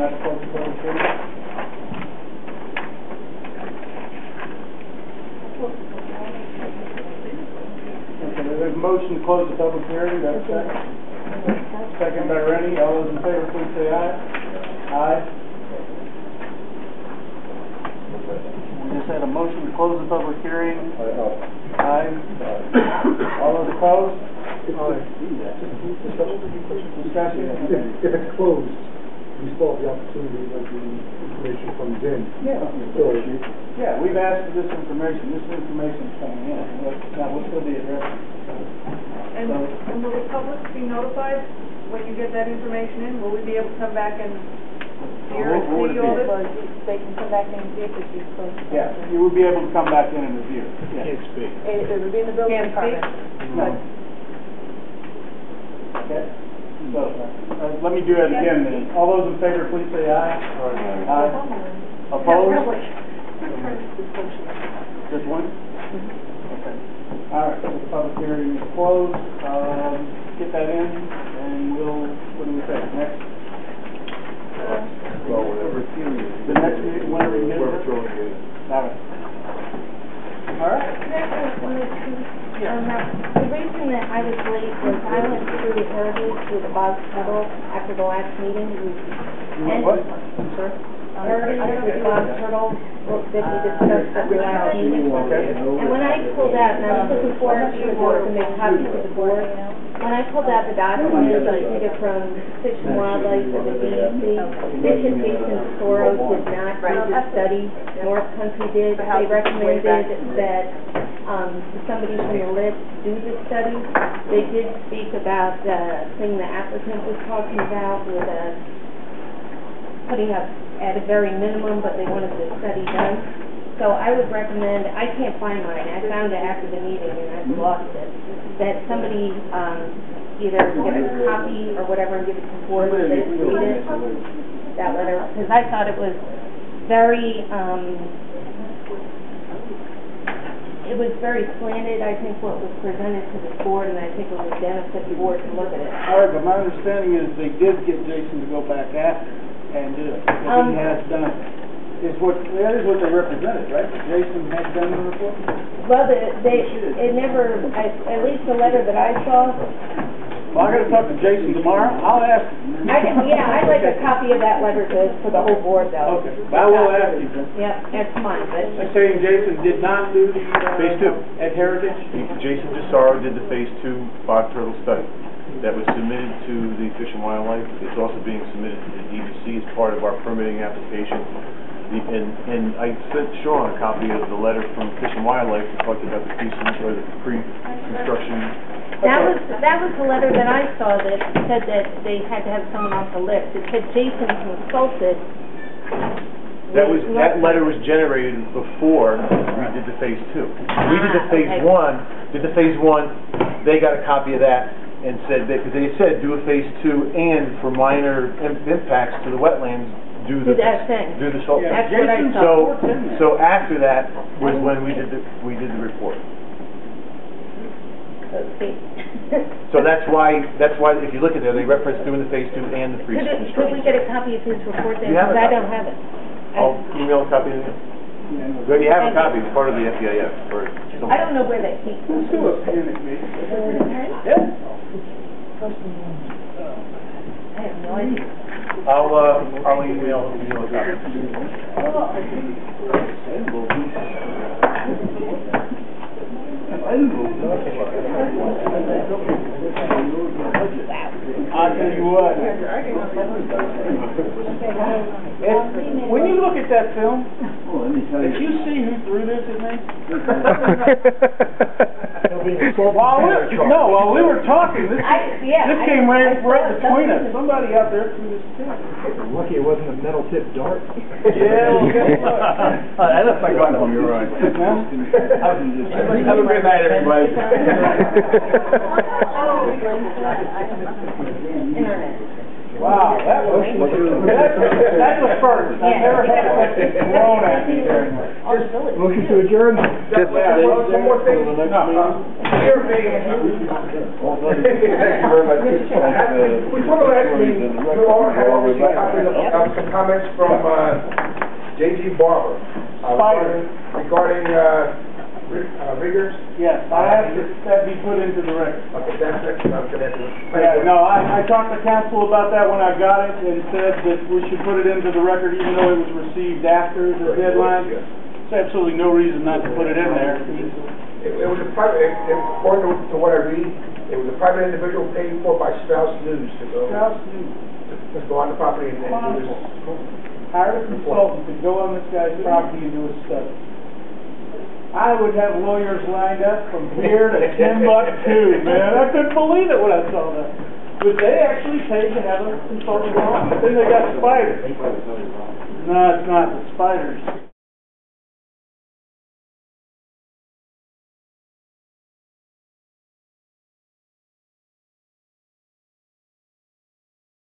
not to close the public hearing? Okay, there's a motion to close the public hearing, that's second. Second by Rennie, all those in favor, please say aye. Aye. We just had a motion to close the public hearing. Aye. All those opposed? Discussion? If, if it's closed, we still have the opportunity to the information comes in. Yeah. So, Yeah, we've asked for this information, this information's coming in, now we'll still be addressing. And, and will the public be notified when you get that information in? Will we be able to come back and hear and What see it all be? this? They can come back and see if it's closed. Yeah, you would be able to come back in and review, yeah. It, it would be in the building Can't speak? department. No. Okay, so, uh, let me do that again then. All those in favor, please say aye. Aye. Opposed? Just one? Okay. All right, so the public hearing is closed. Um, get that in, and we'll, what do we say, next? well, whatever. The next meeting, whenever you get Whoever it? throws it in. All right. All right. Um, the reason that I was late was I went through the heritage with the bog turtle after the last meeting. And What? I'm sorry? Heritage with bog turtle, that we discussed at the last meeting. Okay. And when I pulled out, and I was looking forward to the board to make copies of the board, when I pulled out the documents, I took it from Fish and Wildlife and the DEC. Fish and Jason Tesauro did not do the study, North Country did. They recommended that, um, somebody from the list do the study. They did speak about the thing the applicant was talking about with, uh, putting up at a very minimum, but they wanted the study done. So I would recommend, I can't find mine, I found it after the meeting and I've lost it, that somebody, um, either get a copy or whatever and give it to the board so they can read it, that letter, because I thought it was very, um, it was very slanted, I think, what was presented to the board, and I think it would benefit the board to look at it. All right, but my understanding is they did get Jason to go back after and do it. That Um, he has done it. Is what, that is what they represented, right? That Jason has done the report? Well, the, they, it never, I- at least the letter that I saw, Well, I gotta talk to Jason tomorrow. I'll ask him. I, yeah, I'd like a copy of that letter to, for the whole board though. Okay, I will ask you. Yep, that's fine, but, I'm saying Jason did not do the, uh... Phase two. At Heritage? Jason Tesauro did the phase two bog turtle study. That was submitted to the Fish and Wildlife. It's also being submitted to the DEC as part of our permitting application. The- And, and I sent Sean a copy of the letter from Fish and Wildlife that talked about the pre, or the pre-construction. That was, that was the letter that I saw that said that they had to have someone off the list. It said Jason consulted. That was, with that North- letter was generated before we did the phase two. We did the Ah, phase okay. one, did the phase one, they got a copy of that and said, because they said, do a phase two and for minor im- impacts to the wetlands, do the. Do that thing. Do the salt. Yeah, That's what I Jason's. So, report's in there. so after that was when we did the, we did the report. Okay. So that's why, that's why, if you look at there, they reference doing the phase two and the Could it, pre-construction. could we get a copy of his report then? You have a Because I copy. don't have it. I'll email a copy to you. Good, you have a copy, it's part of the FEIS, or something. I don't know where that came Let's do a panic meeting. I Yeah. have no idea. I'll, uh, I'll email, email a copy. I tell you what. If- When you look at that film, if you see who threw this at me, while we, no, while we were talking, this, I- yeah, this I- came I right, saw right between us. Somebody out there threw this too. Lucky it wasn't a metal tipped dart. Yeah, well, guess what? I left my gun home, you're right. Have a great night, everybody. Internet. Wow, that was, that's, that's a first. I've never had a question thrown at me during this. Motion to adjourn? Just, one one more thing. No. Here, me. Thank you very much. Before the last meeting, you all had all received copies of of some comments from, uh, J.G. Barber. uh, Spider. Regarding, uh, rig- uh, riggers. Yes, I asked that that be put into the record. Okay, that's, I'm gonna. Yeah, no, I, I talked to council about that when I got it and said that we should put it into the record even though it was received after the deadline. There's absolutely no reason not to put it in there. It, it was a private, it- it- according to what I read, it was a private individual paid for by Straus News to go, Straus News to go on the property and and do this. hired a consultant to go on this guy's property and do a study. I would have lawyers lined up from here to Timbuktu, man. I couldn't believe it when I saw that. But they actually paid to have a consultant on. Then they got spiders. No, it's not the spiders.